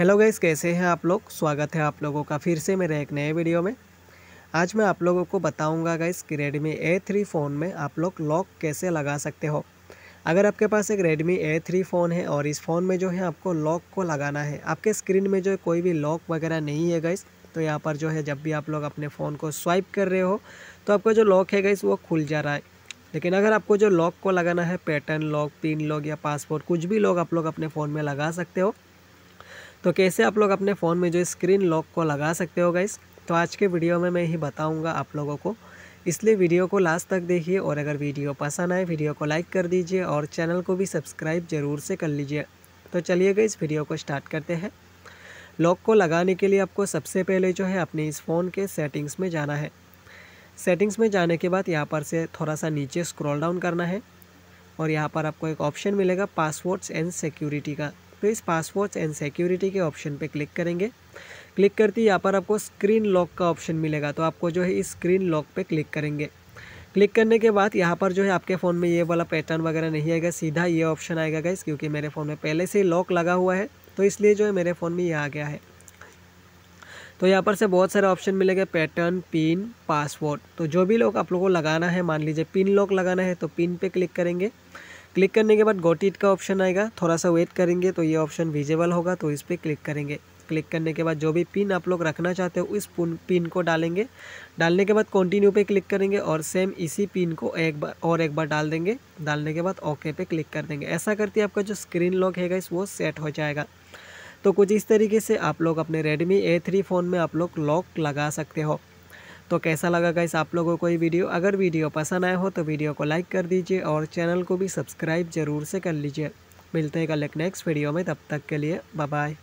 Hello guys, कैसे हैं आप लोग? स्वागत है आप लोगों का फिर से मेरे एक नए वीडियो में। आज मैं आप लोगों को बताऊँगा गाइस कि रेडमी ए थ्री फ़ोन में आप लोग लॉक कैसे लगा सकते हो। अगर आपके पास एक रेडमी ए थ्री फ़ोन है और इस फ़ोन में जो है आपको लॉक को लगाना है, आपके स्क्रीन में जो कोई भी लॉक वगैरह नहीं है गाइस तो यहाँ पर जो है जब भी आप लोग अपने फ़ोन को स्वाइप कर रहे हो तो आपका जो लॉक है गाइस वो खुल जा रहा है। लेकिन अगर आपको जो लॉक को लगाना है पैटर्न लॉक पिन लॉक या पासपोर्ट कुछ भी लॉक आप लोग अपने फ़ोन में लगा सकते हो तो कैसे आप लोग अपने फ़ोन में जो स्क्रीन लॉक को लगा सकते हो गाइस? तो आज के वीडियो में मैं ही बताऊँगा आप लोगों को। इसलिए वीडियो को लास्ट तक देखिए और अगर वीडियो पसंद आए, वीडियो को लाइक कर दीजिए और चैनल को भी सब्सक्राइब ज़रूर से कर लीजिए। तो चलिए गई इस वीडियो को स्टार्ट करते हैं। लॉक को लगाने के लिए आपको सबसे पहले जो है अपने इस फ़ोन के सेटिंग्स में जाना है। सेटिंग्स में जाने के बाद यहाँ पर से थोड़ा सा नीचे स्क्रॉल डाउन करना है और यहाँ पर आपको एक ऑप्शन मिलेगा पासवर्ड्स एंड सिक्योरिटी का। तो इस पासवर्ड्स एंड सिक्योरिटी के ऑप्शन पे क्लिक करेंगे। क्लिक करते ही यहाँ पर आपको स्क्रीन लॉक का ऑप्शन मिलेगा तो आपको जो है इस स्क्रीन लॉक पे क्लिक करेंगे। क्लिक करने के बाद यहाँ पर जो है आपके फ़ोन में ये वाला पैटर्न वगैरह नहीं आएगा, सीधा ये ऑप्शन आएगा गाइस क्योंकि मेरे फ़ोन में पहले से ही लॉक लगा हुआ है तो इसलिए जो है मेरे फ़ोन में ये आ गया है। तो यहाँ पर से बहुत सारे ऑप्शन मिलेंगे पैटर्न पिन पासवर्ड तो जो भी लोग आप लोगों को लगाना है, मान लीजिए पिन लॉक लगाना है तो पिन पे क्लिक करेंगे। क्लिक करने के बाद गोटीट का ऑप्शन आएगा। थोड़ा सा वेट करेंगे तो ये ऑप्शन विजिबल होगा तो इस पर क्लिक करेंगे। क्लिक करने के बाद जो भी पिन आप लोग रखना चाहते हो, उस पिन को डालेंगे। डालने के बाद कंटिन्यू पे क्लिक करेंगे और सेम इसी पिन को एक बार, और एक बार डाल देंगे। डालने के बाद ओके पे क्लिक कर देंगे। ऐसा करते आपका जो स्क्रीन लॉक है इस वो सेट हो जाएगा। तो कुछ इस तरीके से आप लोग अपने रेडमी ए थ्री फ़ोन में आप लोग लॉक लगा सकते हो। तो कैसा लगा गाइस आप लोगों को ये वीडियो? अगर वीडियो पसंद आया हो तो वीडियो को लाइक कर दीजिए और चैनल को भी सब्सक्राइब ज़रूर से कर लीजिए। मिलते हैं कल एक नेक्स्ट वीडियो में, तब तक के लिए बाय बाय